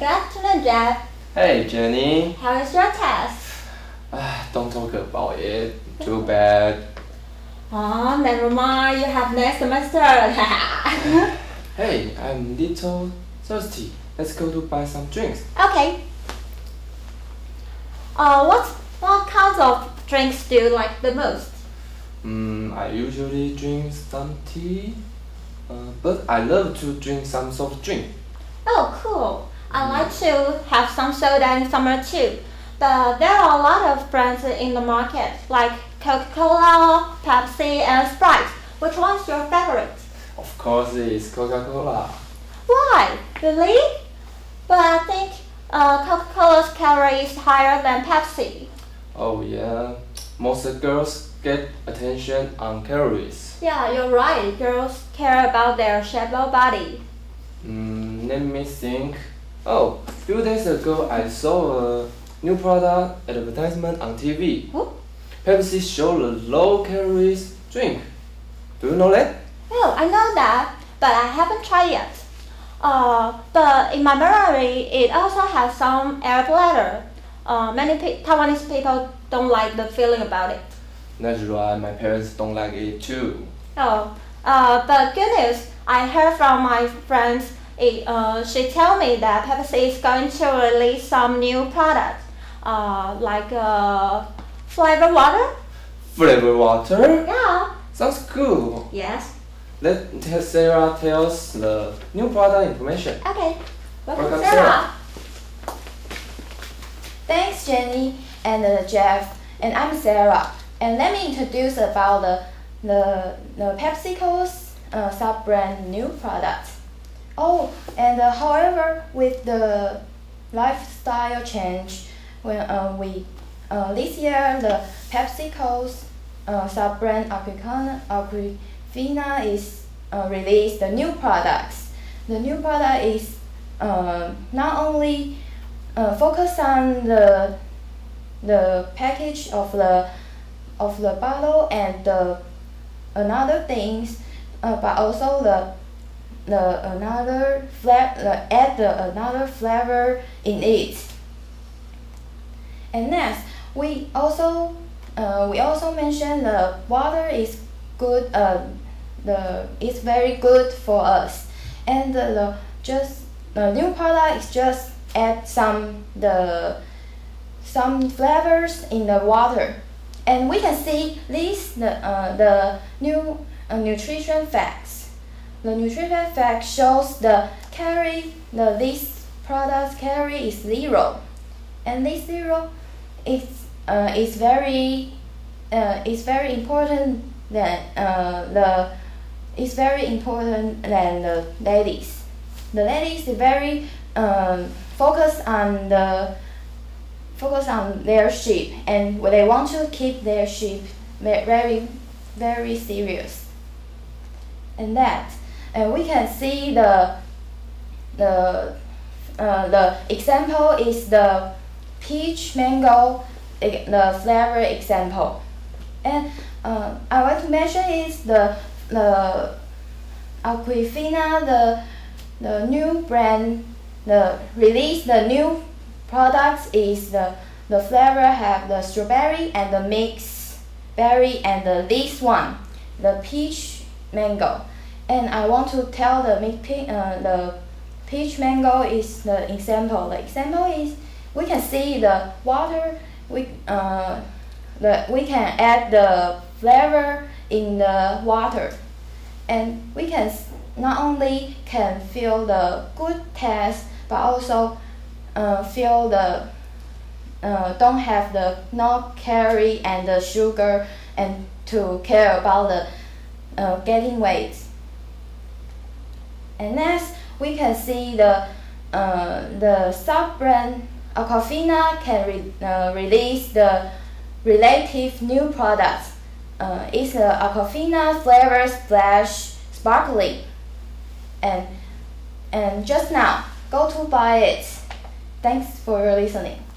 good afternoon, Jeff. Hey, Jenny. How is your test? Ah, don't talk about it. Too bad. Oh, never mind. You have next semester. Hey, I'm little thirsty. Let's go to buy some drinks. okay. Uh, what what kinds of drinks do you like the most? Mm, I usually drink some tea, uh, but I love to drink some soft drink. Oh, cool. I like to have some soda in summer too. But there are a lot of brands in the market, like Coca-Cola, Pepsi, and Sprite. Which one's your favorite? Of course, it's Coca-Cola. Why? Really? But I think uh, Coca-Cola's calorie is higher than Pepsi. Oh yeah, most girls get attention on calories. Yeah, you're right. Girls care about their shape of body. Mm, let me think. Oh, few days ago I saw a new product advertisement on TV. Pepsi showed a low calories drink. Do you know that? Oh, I know that, but I haven't tried yet. Uh, but in my memory, it also has some air bladder. Uh, many pe- Taiwanese people don't like the feeling about it. That's right, my parents don't like it too. Oh, uh, but good news. I heard from my friends. It, uh, she tell me that Pepsi is going to release some new products, uh, like uh, flavor water. Flavor water? Yeah. Sounds cool. Yes. Let Sarah tell us the new product information. Okay. Welcome, Welcome, Sarah. Sarah. Thanks, Jenny and uh, Jeff. And I'm Sarah. And let me introduce about the the, the PepsiCo's uh, sub-brand new product. Oh, and uh, however, with the lifestyle change, when uh, we uh, this year the PepsiCo's uh, sub-brand Aquafina, Aquafina is uh, released the new products. The new product is uh, not only uh, focus on the the package of the of the bottle and the another things, uh, but also the the another fla- add the another flavor in it. And next, we also uh, we also mentioned the water is good. Uh, the it's very good for us, and the, the just the new product is just add some the some flavors in the water and we can see this the, uh, the new uh, nutrition facts the nutrition fact shows the calorie the this product's calorie is zero. And this zero is uh, is very uh, is very important than uh, the is very important than the ladies. The ladies very um, focus on the focus on their shape and they want to keep their ve- very very serious. And that and we can see the the uh, the example is the peach mango e- the flavor example. And uh, I want to mention is the the Aquafina the the new brand the release the new products is the the flavor have the strawberry and the mixed berry and the this one the peach mango and I want to tell the pe- uh, the peach mango is the example. The example is we can see the water we uh, the we can add the flavor in the water. And we can not only can feel the good taste but also uh, feel the uh, don't have the no calorie and the sugar and to care about the uh, getting weight and next we can see the uh, the sub brand Aquafina can re- uh, release the relative new products. Uh, it's a Aquafina flavor splash sparkling. And and just now go to buy it. Thanks for listening